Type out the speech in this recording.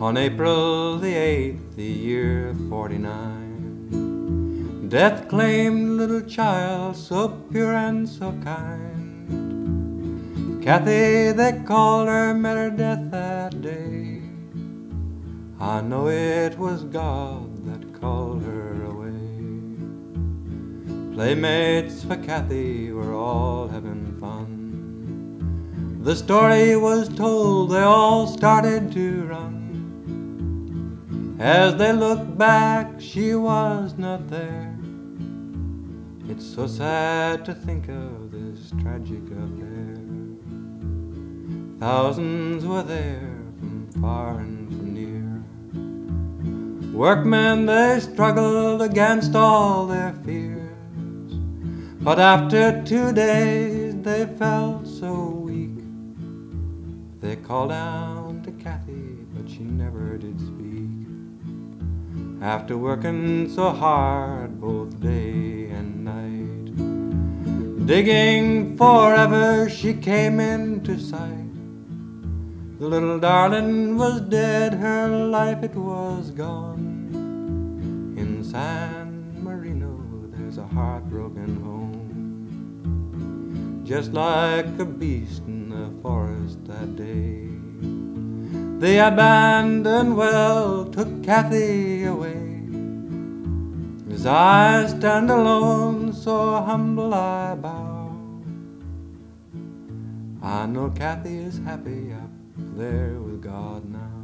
On April the 8th, the year 49, Death claimed little child so pure and so kind. Kathy, they called her, met her death that day. I know it was God that called her away. Playmates for Kathy were all having fun. The story was told, they all started to run. As they looked back, she was not there. It's so sad to think of this tragic affair. Thousands were there from far and from near. Workmen, they struggled against all their fears. But after two days they felt so weak. They called down to Kathy, but she never did speak. After working so hard both day and night, digging forever, she came into sight. The little darling was dead, her life it was gone. In San Marino, there's a heartbroken home just like a beast in the forest that day. The abandoned well took Kathy away. As I stand alone, so humble I bow. I know Kathy is happy up there with God now.